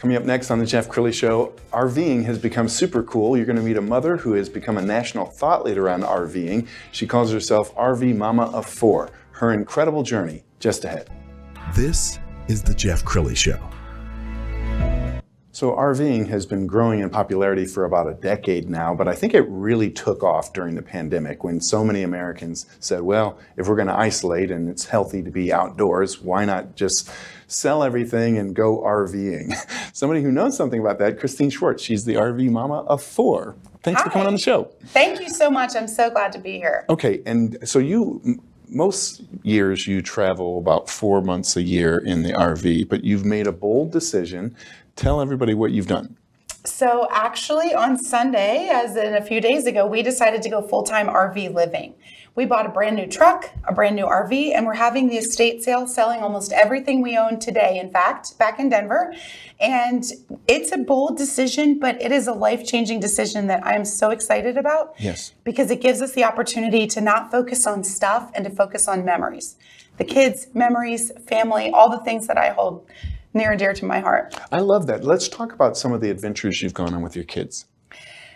Coming up next on the Jeff Crilley Show, RVing has become super cool. You're going to meet a mother who has become a national thought leader on RVing. She calls herself RV Mama of Four. Her incredible journey just ahead. This is the Jeff Crilley Show. So RVing has been growing in popularity for about a decade now, but I think it really took off during the pandemic when so many Americans said, well, if we're going to isolate and it's healthy to be outdoors, why not just sell everything and go RVing? Somebody who knows something about that, Christine Swartz, she's the RV mama of four. Thanks Hi. for coming on the show. Thank you so much. I'm so glad to be here. Okay, and so you most years you travel about four months a year in the RV, but you've made a bold decision. Tell everybody what you've done. So, actually, on Sunday, as in a few days ago, we decided to go full time RV living. We bought a brand new truck, a brand new RV, and we're having the estate sale selling almost everything we own today, in fact, back in Denver. And it's a bold decision, but it is a life changing decision that I am so excited about. Yes. Because it gives us the opportunity to not focus on stuff and to focus on memories. The kids, memories, family, all the things that I hold near and dear to my heart. I love that. Let's talk about some of the adventures you've gone on with your kids.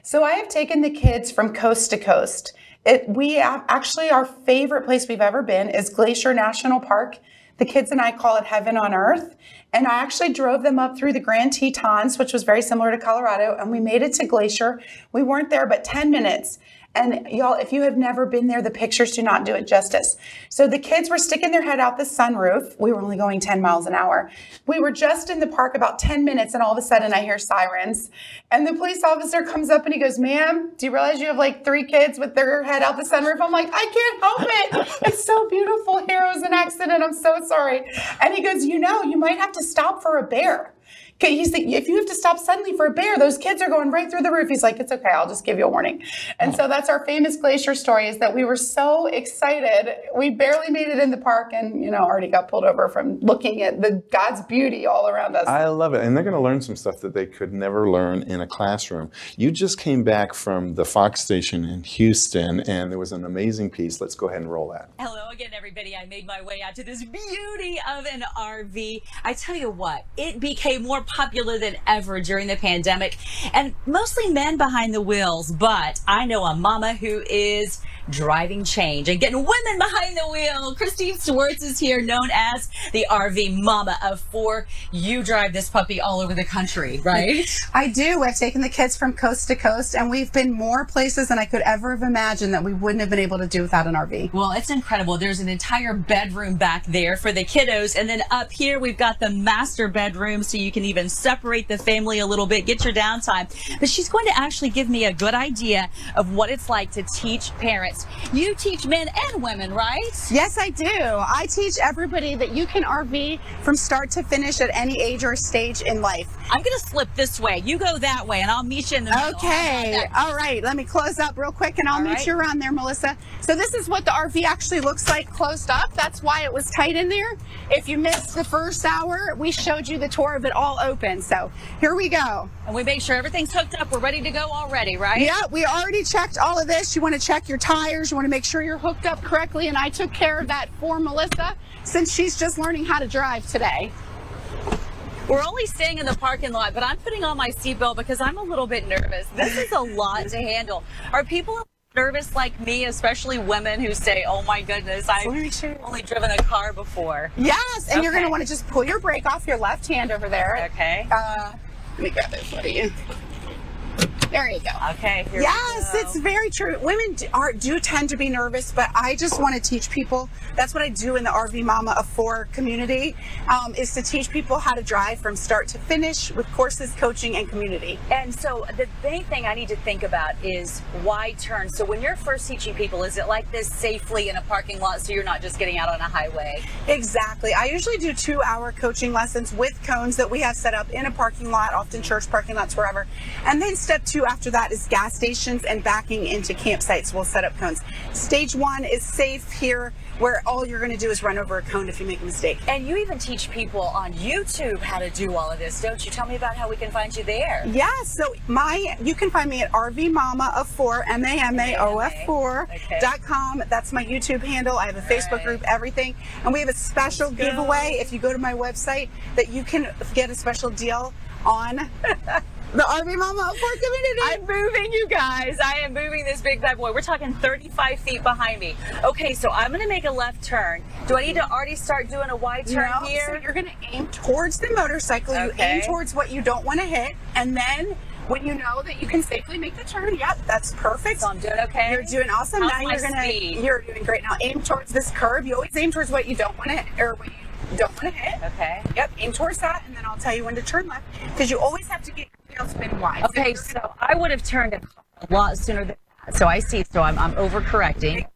So I have taken the kids from coast to coast. It, we actually our favorite place we've ever been is Glacier National Park. The kids and I call it heaven on earth. And I actually drove them up through the Grand Tetons, which was very similar to Colorado, and we made it to Glacier. We weren't there but 10 minutes. And y'all, if you have never been there, the pictures do not do it justice. So the kids were sticking their head out the sunroof. We were only going 10 miles an hour. We were just in the park about 10 minutes, and all of a sudden I hear sirens. And the police officer comes up and he goes, Ma'am, do you realize you have like three kids with their head out the sunroof? I'm like, I can't help it. It's so beautiful. Here was an accident. I'm so sorry. And he goes, You know, you might have to stop for a bear. Okay, he's like, if you have to stop suddenly for a bear, those kids are going right through the roof. He's like, it's okay, I'll just give you a warning. And oh. so that's our famous glacier story is that we were so excited. We barely made it in the park and, you know, already got pulled over from looking at the God's beauty all around us. I love it. And they're going to learn some stuff that they could never learn in a classroom. You just came back from the Fox station in Houston, and there was an amazing piece. Let's go ahead and roll that. Hello again, everybody. I made my way out to this beauty of an RV. I tell you what, it became more popular than ever during the pandemic, and mostly men behind the wheels. But I know a mama who is driving change and getting women behind the wheel. Christine Swartz is here, known as the RV Mama of Four. You drive this puppy all over the country, right? I do. I've taken the kids from coast to coast, and we've been more places than I could ever have imagined that we wouldn't have been able to do without an RV. Well, it's incredible. There's an entire bedroom back there for the kiddos. And then up here, we've got the master bedroom so you can even separate the family a little bit, get your downtime. But she's going to actually give me a good idea of what it's like to teach parents. You teach men and women, right? Yes, I do. I teach everybody that you can RV from start to finish at any age or stage in life. I'm going to slip this way. You go that way, and I'll meet you in the middle. Okay. All right. Let me close up real quick and I'll All meet right. you around there, Melissa. So this is what the RV actually looks like closed up. That's why it was tight in there. If you missed the first hour, we showed you the tour of it all open. So here we go. And we make sure everything's hooked up. We're ready to go already, right? Yeah, we already checked all of this. You want to check your tires. You want to make sure you're hooked up correctly. And I took care of that for Melissa since she's just learning how to drive today. We're only staying in the parking lot, but I'm putting on my seatbelt because I'm a little bit nervous. This is a lot to handle. Are people nervous like me, especially women who say, oh my goodness, I've Let me show- only driven a car before? Yes, and you're going to want to just pull your brake off your left hand over there. Okay. Uh, let me grab it for you. There you go. Okay. Here Yes, we go. it's very true. Women do, are, do tend to be nervous, but I just want to teach people. That's what I do in the RV Mama of Four community, um, is to teach people how to drive from start to finish with courses, coaching, and community. And so the main thing I need to think about is wide turns. So when you're first teaching people, is it like this safely in a parking lot so you're not just getting out on a highway? Exactly. I usually do two hour coaching lessons with cones that we have set up in a parking lot, often church parking lots, wherever. And then step two after that is gas stations and backing into campsites. We'll set up cones. Stage one is safe here, where all you're going to do is run over a cone if you make a mistake. And you even teach people on YouTube how to do all of this, don't you? Tell me about how we can find you there. Yeah, so my you can find me at RV Mama of Four M A M A O F Four dot com. That's my YouTube handle. I have a Facebook right. group, everything, and we have a special giveaway if you go to my website that you can get a special deal on the RV Mama of Four community. I'm moving, you guys. I am moving this big bad boy. We're talking 35 feet behind me. Okay, so I'm going to make a left turn. Do I need to already start doing a wide turn No, here? So you're going to aim towards the motorcycle. Okay. You aim towards what you don't want to hit, and then when you know that you can safely make the turn, yep, that's perfect. so I'm doing okay. You're doing awesome. How's now you're gonna speed? you're doing great. Now aim towards this curve. You always aim towards what you don't want to hit or what you don't want to hit. Okay. Yep, aim towards that, and then I'll tell you when to turn left because you always have to get Okay, so I would have turned a lot sooner than that. So I see. So I'm, I'm overcorrecting.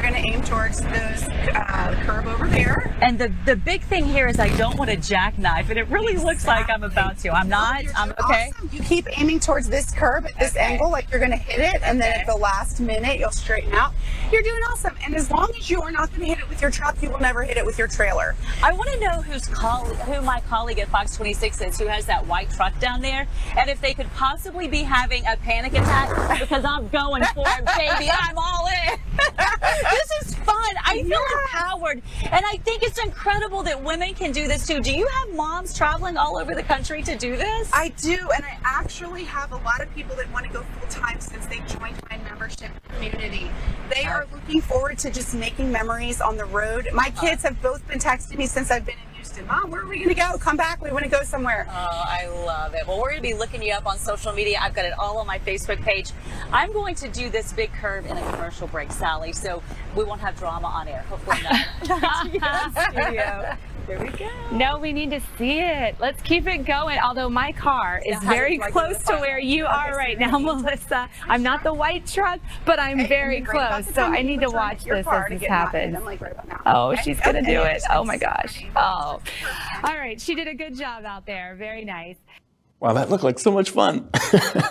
You're gonna aim towards those uh, curve over there. And the, the big thing here is I don't want to jackknife, and it really looks like I'm about to. I'm not. I'm okay. awesome. You keep aiming towards this curve at this Okay. angle, like you're gonna hit it, and then Okay. at the last minute you'll straighten out. You're doing awesome. And as long as you are not gonna hit it with your truck, you will never hit it with your trailer. I want to know who's coll- who my colleague at Fox 26 is who has that white truck down there, and if they could possibly be having a panic attack because I'm going for it, baby. I'm all in. this is fun. I feel empowered, and I think it's incredible that women can do this too. Do you have moms traveling all over the country to do this? I do, and I actually have a lot of people that want to go full time since they joined my membership community. They are looking forward to just making memories on the road. My kids have both been texting me since I've been in Houston. Mom, where are we going to go? Come back. We want to go somewhere. Oh, I love it. Well, we're going to be looking you up on social media. I've got it all on my Facebook page. I'm going to do this big curve in a commercial break, Sally, so we won't have drama on air. Hopefully not. Studio. There we go. No, we need to see it. Let's keep it going. Although my car is very do I go to close to where you Okay, are so right now, Melissa. I'm not the white truck, but I'm very right close. So I need to watch this as this get knocked in. happens. Like right. Oh, Okay? she's gonna Okay, do it. Oh my gosh. Oh. All right. She did a good job out there. Very nice. Wow, that looked like so much fun.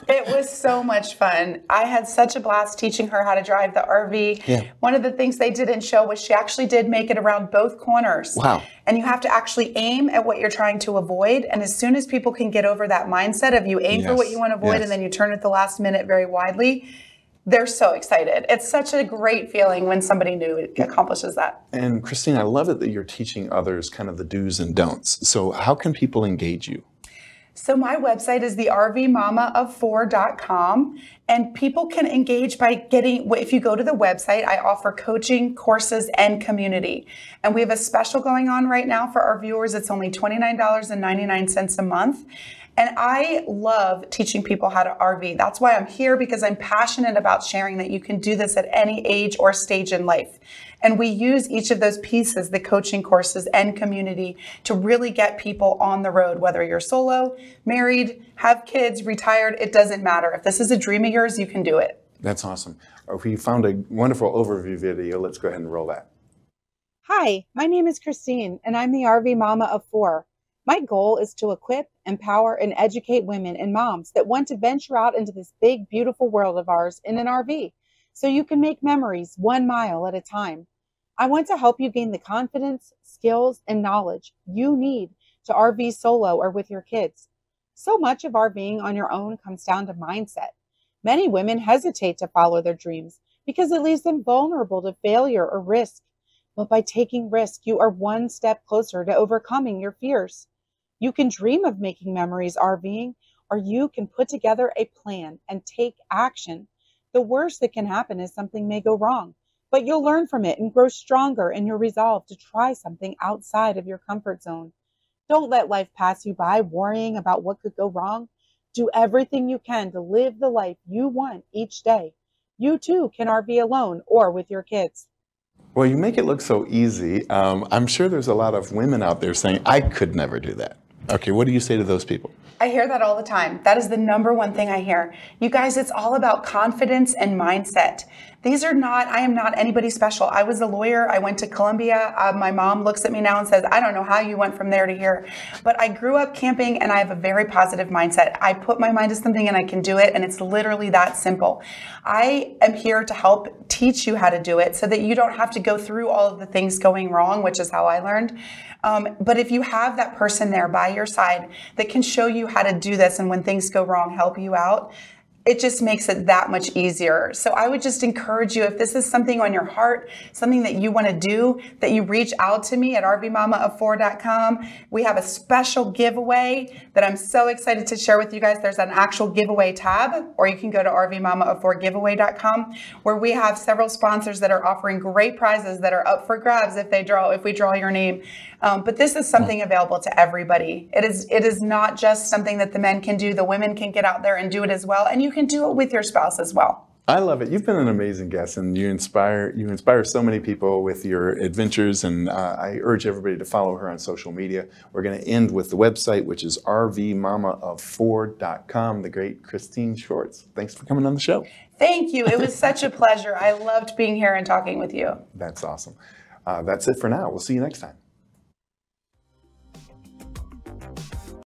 It was so much fun. I had such a blast teaching her how to drive the RV. Yeah. One of the things they didn't show was she actually did make it around both corners. Wow. And you have to actually aim at what you're trying to avoid. And as soon as people can get over that mindset of you aim for what you want to avoid yes. and then you turn at the last minute very widely, they're so excited. It's such a great feeling when somebody new accomplishes that. and Christine, I love it that you're teaching others kind of the do's and don'ts. So, how can people engage you? So my website is the rvmamaof4.com and people can engage by getting if you go to the website I offer coaching courses and community. And we have a special going on right now for our viewers it's only $29.99 a month. And I love teaching people how to RV. That's why I'm here because I'm passionate about sharing that you can do this at any age or stage in life. And we use each of those pieces, the coaching courses and community, to really get people on the road, whether you're solo, married, have kids, retired, it doesn't matter. If this is a dream of yours, you can do it. That's awesome. Oh, we found a wonderful overview video. Let's go ahead and roll that. Hi, my name is Christine, and I'm the RV Mama of Four. My goal is to equip, empower, and educate women and moms that want to venture out into this big, beautiful world of ours in an RV so you can make memories one mile at a time. I want to help you gain the confidence, skills, and knowledge you need to RV solo or with your kids. So much of RVing on your own comes down to mindset. Many women hesitate to follow their dreams because it leaves them vulnerable to failure or risk. But by taking risk, you are one step closer to overcoming your fears. You can dream of making memories RVing, or you can put together a plan and take action. The worst that can happen is something may go wrong, but you'll learn from it and grow stronger in your resolve to try something outside of your comfort zone. Don't let life pass you by worrying about what could go wrong. Do everything you can to live the life you want each day. You too can RV alone or with your kids. Well, you make it look so easy. Um, I'm sure there's a lot of women out there saying, I could never do that. Okay, what do you say to those people? I hear that all the time. That is the number one thing I hear. You guys, it's all about confidence and mindset. These are not, I am not anybody special. I was a lawyer. I went to Columbia. Uh, my mom looks at me now and says, I don't know how you went from there to here. But I grew up camping and I have a very positive mindset. I put my mind to something and I can do it. And it's literally that simple. I am here to help teach you how to do it so that you don't have to go through all of the things going wrong, which is how I learned. Um, but if you have that person there by your side that can show you how to do this and when things go wrong, help you out, it just makes it that much easier. So I would just encourage you if this is something on your heart, something that you want to do, that you reach out to me at rvmamaof4.com. We have a special giveaway that I'm so excited to share with you guys. There's an actual giveaway tab, or you can go to rvmamaof4giveaway.com where we have several sponsors that are offering great prizes that are up for grabs if they draw if we draw your name. Um, but this is something available to everybody. It is it is not just something that the men can do. The women can get out there and do it as well, and you can do it with your spouse as well. I love it. You've been an amazing guest, and you inspire you inspire so many people with your adventures. And uh, I urge everybody to follow her on social media. We're going to end with the website, which is rvmamaof4.com. The great Christine Swartz. Thanks for coming on the show. Thank you. It was such a pleasure. I loved being here and talking with you. That's awesome. Uh, that's it for now. We'll see you next time.